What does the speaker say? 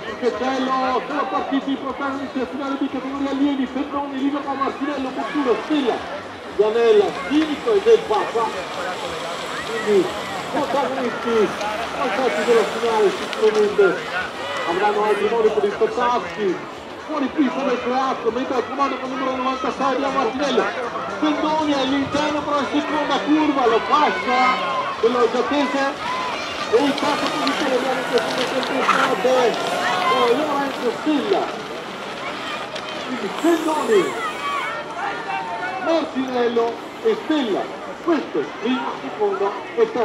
Castello sono partiti i protagonisti del finale di categoria allievi, Fennoni, Liverpool, Martinello, Mocciulo, Stella, Gianella, Chimico e Del Papa. Quindi protagonisti passati della finale sicuramente avranno altri modi per rispettarsi. Fuori pista del Creazzo, mentre al comando con il numero 96 abbiamo Martinello. Fennoni all'interno per la seconda curva, lo passa quello giapponese e il capo positivo abbiamo questo tempestate Lorenzo Stilla quindi Fennoni Martinello e Stella. Questo primo, secondo e terzo